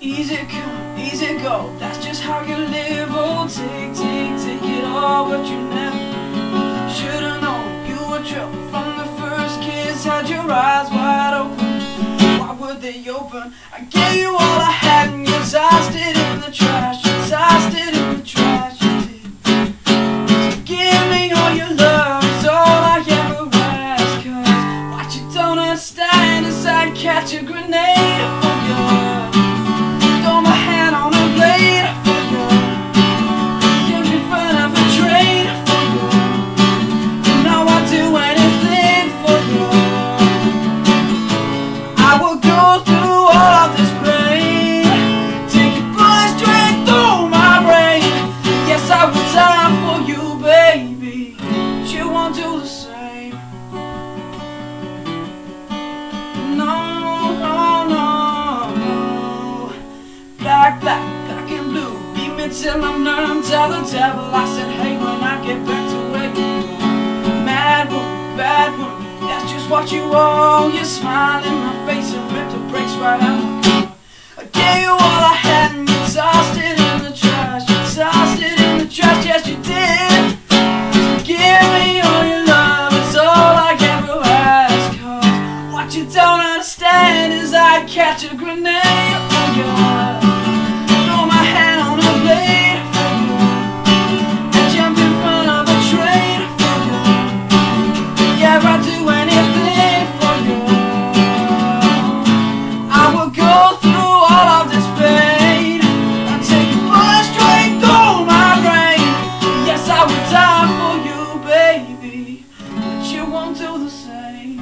Easy come, easy go, that's just how you live. Oh, take, take, take it all, but you never should've known you were trouble from the first kiss. Had your eyes wide open, why would they open? I gave you I'd catch Black, black, black and blue. Beat me till I'm numb. Tell the devil I said, hey, when I get back to where you go. Mad woman, bad woman. That's just what you are. You smile in my face and rip the brakes right out. I gave you all I had and you tossed it in the trash. Tossed it in the trash, yes you did. So give me all your love, it's all I ever ask. What you don't understand is I'd catch a grenade won't do the same.